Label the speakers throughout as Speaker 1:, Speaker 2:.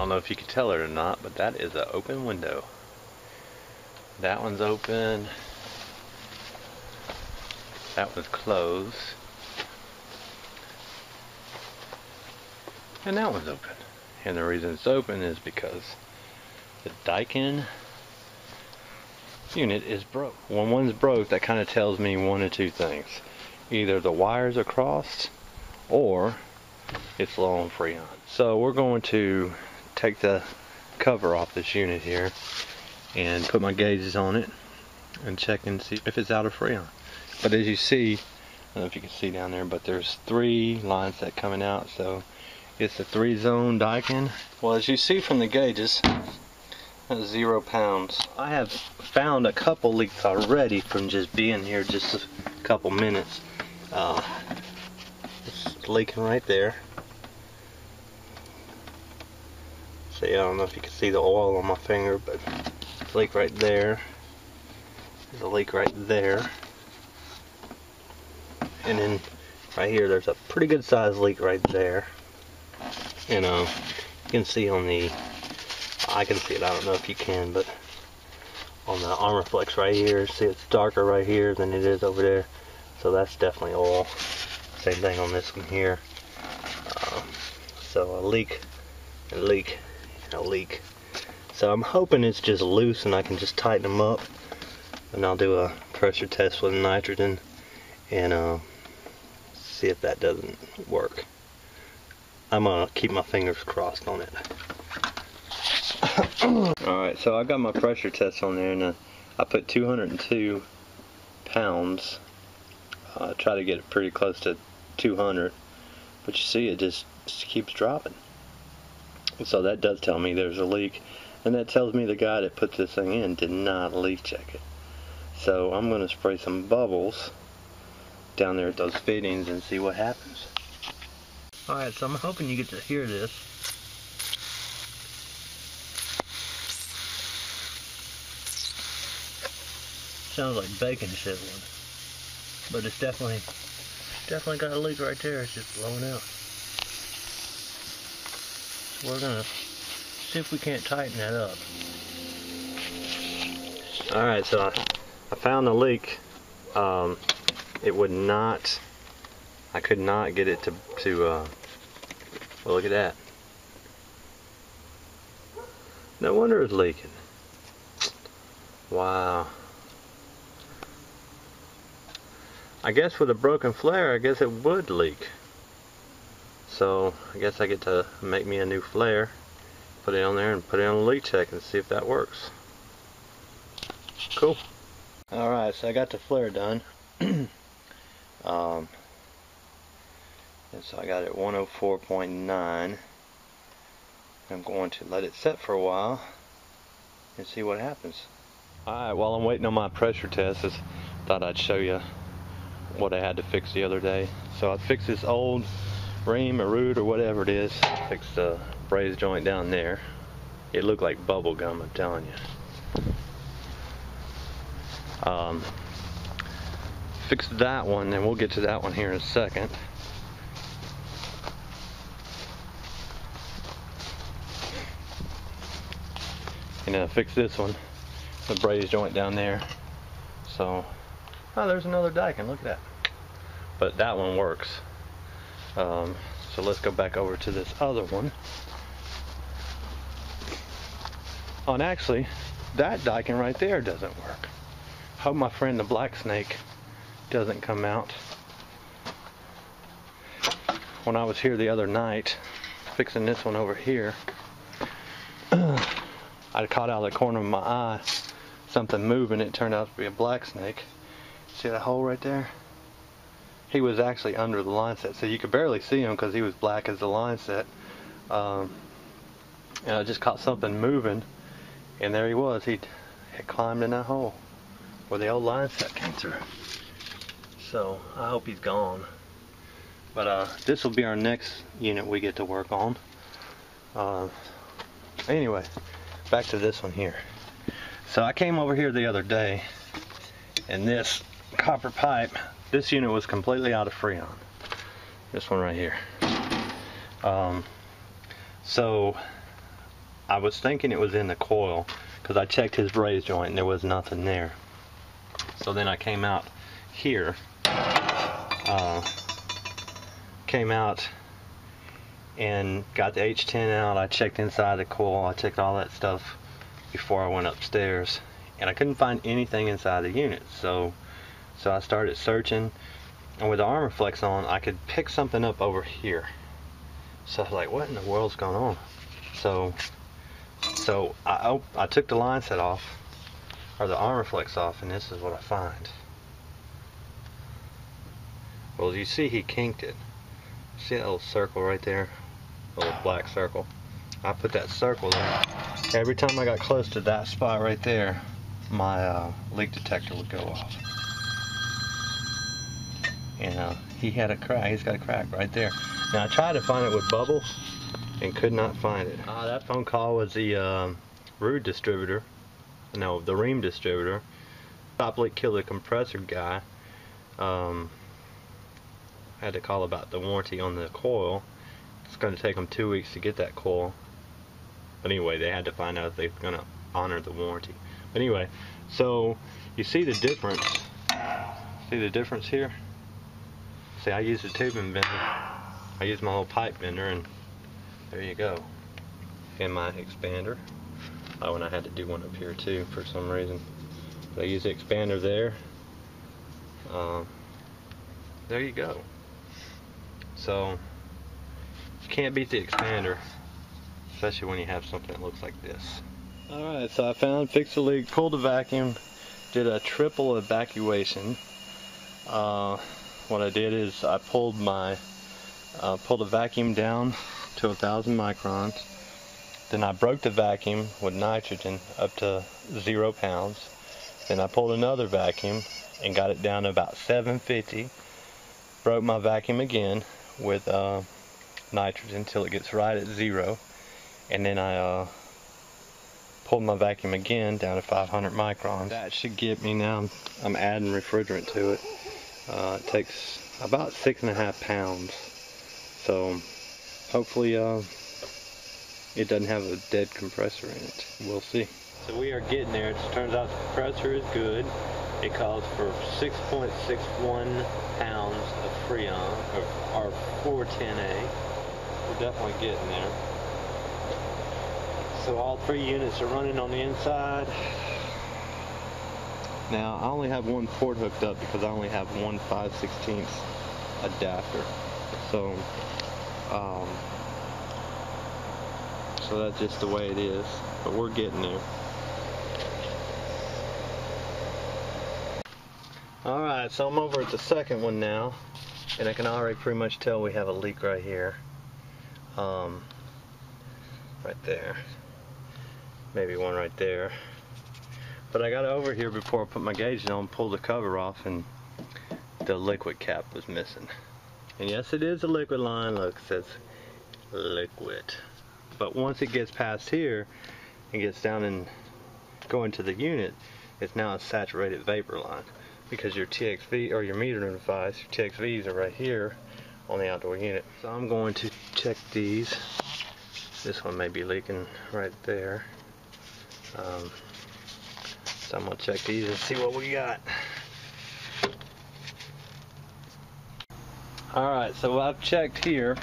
Speaker 1: don't know if you can tell it or not, but that is an open window. That one's open. That one's closed. And that one's open. And the reason it's open is because the Daikin unit is broke. When one's broke, that kind of tells me one of two things. Either the wires are crossed or it's low on Freon. So we're going to take the cover off this unit here and put my gauges on it and check and see if it's out of Freon. But as you see, I don't know if you can see down there, but there's three lines that coming out, so it's a three zone Daikin. Well, as you see from the gauges, zero pounds. I have found a couple leaks already from just being here just a couple minutes. Uh, it's leaking right there. See, I don't know if you can see the oil on my finger, but it's leak right there. There's a leak right there. And then right here, there's a pretty good sized leak right there. And uh, you can see on the, I can see it, I don't know if you can, but on the Armaflex right here, see it's darker right here than it is over there. So that's definitely oil. Same thing on this one here. Um, so a leak, a leak, a leak. So I'm hoping it's just loose and I can just tighten them up. And I'll do a pressure test with nitrogen and uh, see if that doesn't work. I'm gonna keep my fingers crossed on it. Alright, so I got my pressure test on there and uh, I put 202 pounds. Uh, try to get it pretty close to 200, but you see it just keeps dropping. So that does tell me there's a leak, and that tells me the guy that put this thing in did not leak check it. So I'm going to spray some bubbles down there at those fittings and see what happens. Alright, so I'm hoping you get to hear this. Sounds like bacon sizzling. But it's definitely, definitely got a leak right there. It's just blowing out. We're gonna see if we can't tighten that up. Alright, so I, I found the leak. Um, it would not, I could not get it to, to uh, well look at that. No wonder it's leaking. Wow. I guess with a broken flare, I guess it would leak. So I guess I get to make me a new flare, put it on there and put it on a leak check and see if that works. Cool. Alright, so I got the flare done. um, and so I got it 104.9. I'm going to let it set for a while and see what happens. Alright, while I'm waiting on my pressure test, I thought I'd show you what I had to fix the other day. So I fixed this old Rheem or Ruud or whatever it is. Fix the braze joint down there. It looked like bubble gum, I'm telling you. Um, fixed that one, and we'll get to that one here in a second. And uh, fix this one, the braze joint down there. So, oh, there's another Daikin. Look at that. But that one works. Um, so let's go back over to this other one. Oh, and actually, that Daikin right there doesn't work. Hope my friend the black snake doesn't come out. When I was here the other night, fixing this one over here, I caught out of the corner of my eye something moving. It turned out to be a black snake. See that hole right there? He was actually under the line set, so you could barely see him because he was black as the line set. Um, and I just caught something moving, and there he was. He had climbed in that hole where the old line set came through. So I hope he's gone. But uh, this will be our next unit we get to work on. Uh, anyway, back to this one here. So I came over here the other day, and this copper pipe, this unit was completely out of Freon. This one right here. Um, so I was thinking it was in the coil because I checked his braze joint and there was nothing there. So then I came out here, uh, came out and got the H10 out. I checked inside the coil. I checked all that stuff before I went upstairs, and I couldn't find anything inside the unit. So, so I started searching, and with the Armaflex on, I could pick something up over here. So I was like, what in the world's going on? So, so I I took the line set off, or the Armaflex off, and this is what I find. Well, you see, he kinked it. See that little circle right there? Little black circle. I put that circle there. Every time I got close to that spot right there, my uh, leak detector would go off. And uh, he had a crack. He's got a crack right there. Now I tried to find it with bubbles and could not find it. Uh, that phone call was the uh, Ruud distributor. No, the Rheem distributor. Top leak kill the compressor guy. Um, I had to call about the warranty on the coil. It's going to take them two weeks to get that coil. But anyway, they had to find out if they're going to honor the warranty. But anyway, so you see the difference. See the difference here? See, I use a tubing bender. I use my little pipe bender, and there you go. And my expander. Oh, and I had to do one up here too for some reason. But I use the expander there. Um, there you go. So, you can't beat the expander, especially when you have something that looks like this. Alright, so I found, fixed the leak, pulled the vacuum, did a triple evacuation. Uh, what I did is I pulled my, uh, pulled the vacuum down to a thousand microns. Then I broke the vacuum with nitrogen up to zero pounds. Then I pulled another vacuum and got it down to about 750. Broke my vacuum again with uh, nitrogen until it gets right at zero. And then I uh, pulled my vacuum again down to 500 microns. That should get me now, I'm adding refrigerant to it. Uh, it takes about six and a half pounds. So hopefully uh, it doesn't have a dead compressor in it. We'll see. So we are getting there. It turns out the compressor is good. It calls for 6.61 pounds of Freon, or, or 410A. We're definitely getting there. So all three units are running on the inside. Now I only have one port hooked up because I only have one 5 16 adapter. So, um, so that's just the way it is. But we're getting there. Alright, so I'm over at the second one now, and I can already pretty much tell we have a leak right here. Um, right there. Maybe one right there. But I got over here before I put my gauge on, pulled the cover off, and the liquid cap was missing. And yes, it is a liquid line. Look, it says liquid. But once it gets past here and gets down and going to the unit, it's now a saturated vapor line because your TXV or your meter device, your TXVs are right here on the outdoor unit. So I'm going to check these. This one may be leaking right there. Um, so I'm to check these and see what we got. Alright, so I've checked here.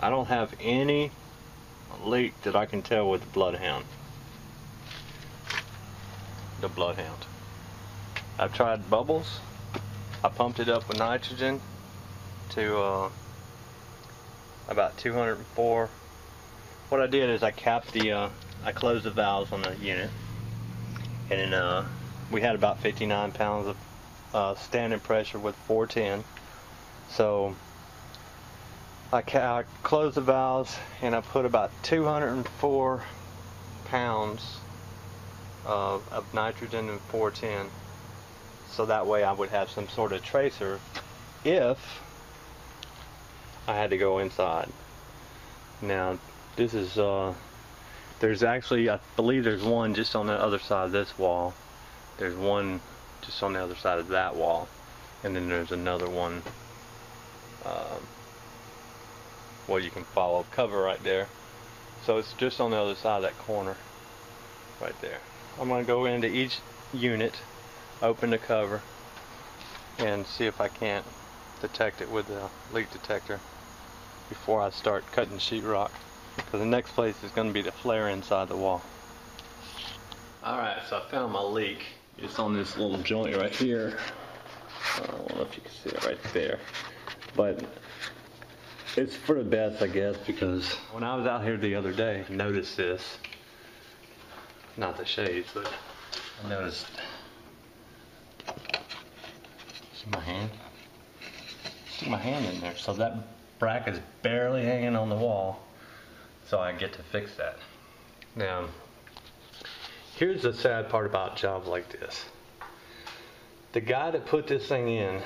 Speaker 1: I don't have any leak that I can tell with the Bloodhound. The Bloodhound. I've tried bubbles. I pumped it up with nitrogen to uh, about 204. What I did is I capped the, uh, I closed the valves on the unit, and then uh, we had about 59 pounds of uh, standing pressure with 410. So I, I closed the valves and I put about 204 pounds of, of nitrogen and 410 so that way I would have some sort of tracer if I had to go inside. Now this is uh, there's actually I believe there's one just on the other side of this wall. There's one just on the other side of that wall, and then there's another one. Uh, well, you can follow cover right there. So it's just on the other side of that corner, right there. I'm going to go into each unit, open the cover, and see if I can't detect it with the leak detector before I start cutting sheetrock. Because the next place is going to be the flare inside the wall. Alright, so I found my leak. It's on this little joint right here. I don't know if you can see it right there. But it's for the best, I guess, because when I was out here the other day, I noticed this. Not the shades, but I noticed. See my hand? See my hand in there. So that bracket is barely hanging on the wall. So I get to fix that. Now, here's the sad part about jobs like this. The guy that put this thing in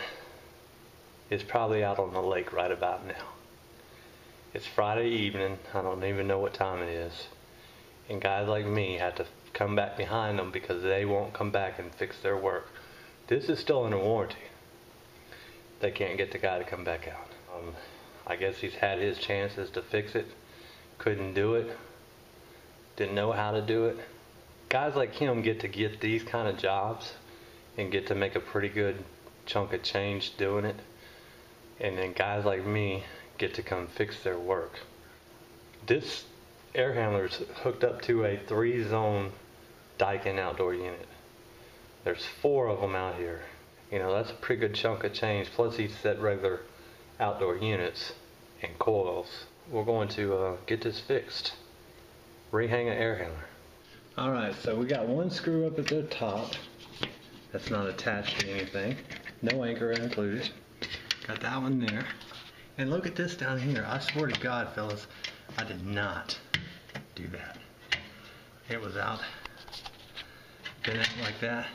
Speaker 1: is probably out on the lake right about now. It's Friday evening. I don't even know what time it is. And guys like me have to come back behind them because they won't come back and fix their work. This is still under warranty. They can't get the guy to come back out. Um, I guess he's had his chances to fix it. Couldn't do it. Didn't know how to do it. Guys like him get to get these kind of jobs and get to make a pretty good chunk of change doing it. And then guys like me get to come fix their work. This air handler is hooked up to a three zone Daikin outdoor unit. There's four of them out here. You know, that's a pretty good chunk of change. Plus he's set regular outdoor units and coils. We're going to uh, get this fixed. Rehang an air handler. Alright, so we got one screw up at the top that's not attached to anything. No anchor included. Got that one there. And look at this down here. I swear to God, fellas, I did not do that. It was out. Been out like that.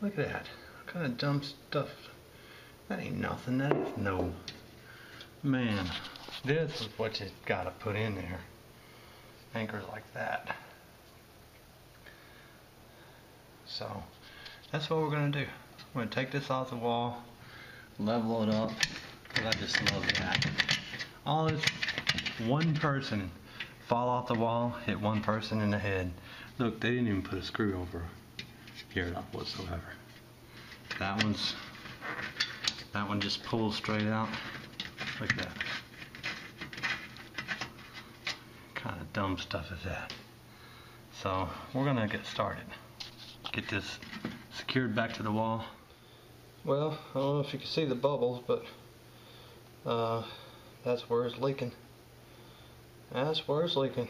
Speaker 1: Look at that. What kind of dumb stuff? That ain't nothing. That is no. Man, this is what you gotta put in there. Anchors like that. So, that's what we're going to do. We're to take this off the wall, level it up, because I just love that. All this, one person fall off the wall, hit one person in the head. Look, they didn't even put a screw over here up whatsoever. That one's, that one just pulls straight out, like that. kind of dumb stuff is that? So, we're to get started. Get this secured back to the wall. Well, I don't know if you can see the bubbles, but uh, that's where it's leaking. That's where it's leaking.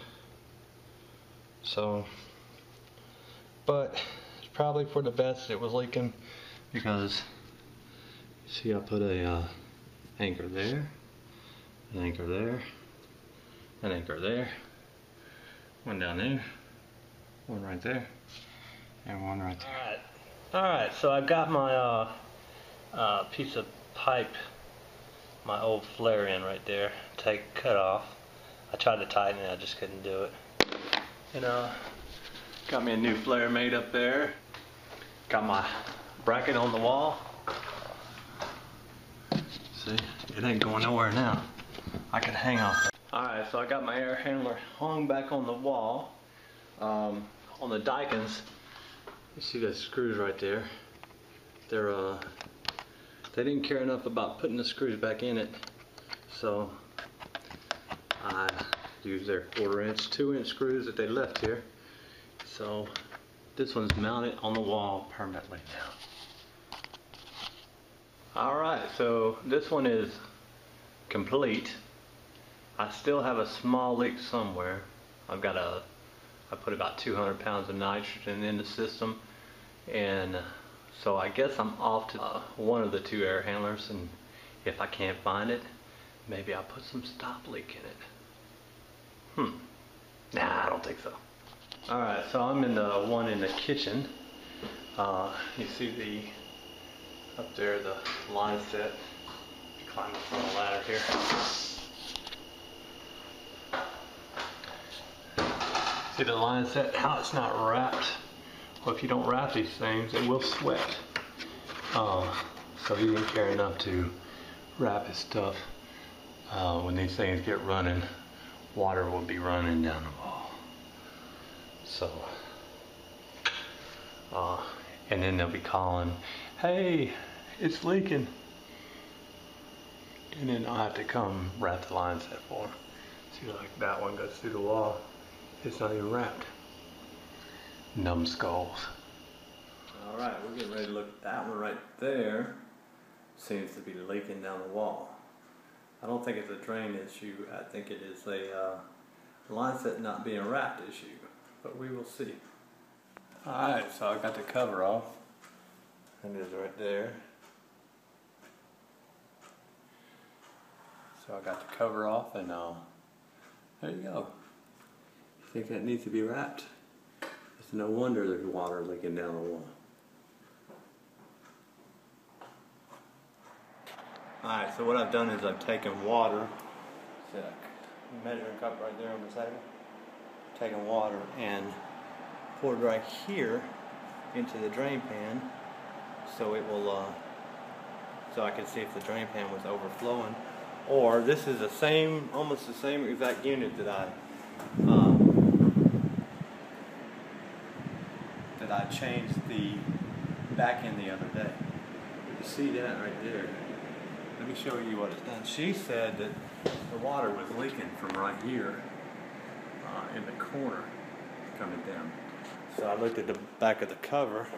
Speaker 1: So, but it's probably for the best it was leaking because see I put a uh, anchor there, an anchor there, an anchor there, one down there, one right there, and one right there. All right. Alright, so I've got my uh, uh, piece of pipe, my old flare in right there, take cut off. I tried to tighten it, I just couldn't do it. And uh, got me a new flare made up there. Got my bracket on the wall. See, it ain't going nowhere now. I can hang off it. Alright, so I got my air handler hung back on the wall. Um, on the Daikins, you see those screws right there? They're uh, they didn't care enough about putting the screws back in it, so I used their quarter inch, two inch screws that they left here. So this one's mounted on the wall permanently now. Alright, so this one is complete. I still have a small leak somewhere. I've got a I put about 200 pounds of nitrogen in the system and so I guess I'm off to uh, one of the two air handlers and if I can't find it maybe I'll put some stop leak in it. Hmm. Nah, I don't think so. Alright, so I'm in the one in the kitchen. Uh, you see the up there the line set. Climb up on the ladder here. See the line set, how it's not wrapped. Well, if you don't wrap these things, it will sweat. Uh, so he didn't care enough to wrap his stuff. Uh, when these things get running, water will be running down the wall. So, uh, and then they'll be calling, hey, it's leaking. And then I'll have to come wrap the line set for them. See, like that one goes through the wall. It's not even wrapped. Numbskulls. All right, we're getting ready to look at that one right there. Seems to be leaking down the wall. I don't think it's a drain issue. I think it is a uh, line set not being wrapped issue. But we will see. All right, so I got the cover off. And it is right there. So I got the cover off and uh, there you go. Think that needs to be wrapped? It's no wonder there's water leaking down the wall. Alright, so what I've done is I've taken water, see that measuring cup right there on the table, taken water and poured right here into the drain pan so it will, uh, so I can see if the drain pan was overflowing. Or this is the same, almost the same exact unit that I, um, that I changed the back end the other day. You see that right there. Let me show you what it's done. She said that the water was leaking from right here uh, in the corner coming down. So I looked at the back of the cover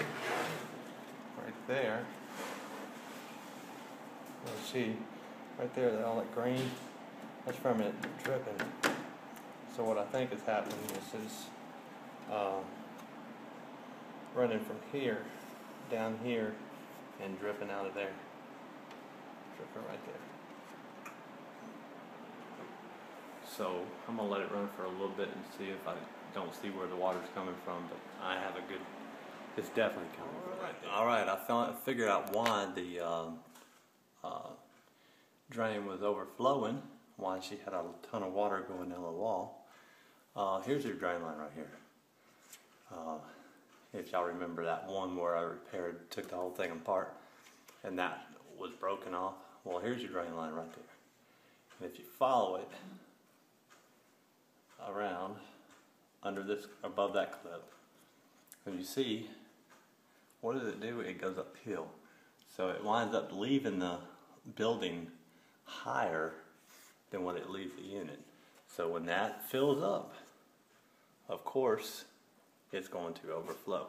Speaker 1: right there. You see right there, all that green, that's from it dripping. So what I think is happening is is running from here down here and dripping out of there dripping right there. So I'm gonna let it run for a little bit and see if I don't see where the water's coming from, but I have a good, it's definitely coming from right there. All right, I found, figured out why the um, uh, drain was overflowing, why she had a ton of water going down the wall. Uh, here's your drain line right here. Uh, if y'all remember that one where I repaired, took the whole thing apart, and that was broken off. Well, here's your drain line right there. And if you follow it around under this, above that clip, and you see, what does it do? It goes uphill. So it winds up leaving the building higher than what it leaves the unit. So when that fills up, of course, it's going to overflow.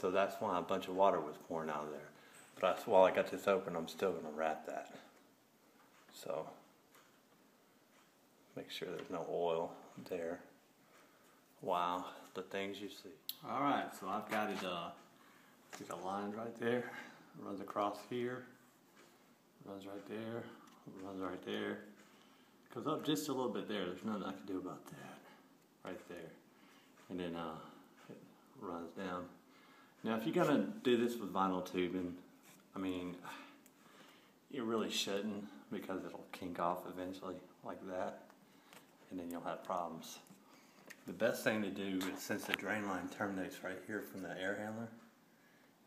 Speaker 1: So that's why a bunch of water was pouring out of there. But I, while I got this open, I'm still going to wrap that. So make sure there's no oil there. Wow, the things you see. All right, so I've got it. Uh, see the lines right there. It runs across here. Runs right there. Runs right there. Goes up just a little bit there. There's nothing I can do about that. Right there. And then uh, it runs down. Now, if you're gonna do this with vinyl tubing, I mean, you really shouldn't because it'll kink off eventually like that and then you'll have problems. The best thing to do is since the drain line terminates right here from the air handler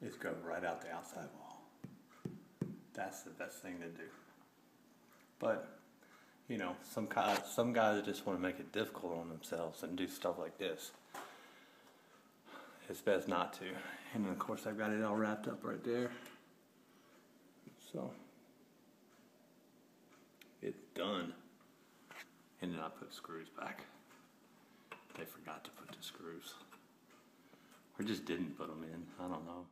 Speaker 1: is go right out the outside wall. That's the best thing to do. But you know, some some guys just want to make it difficult on themselves and do stuff like this. It's best not to. And of course I've got it all wrapped up right there. So it's done. And then I put screws back. They forgot to put the screws. Or just didn't put them in. I don't know.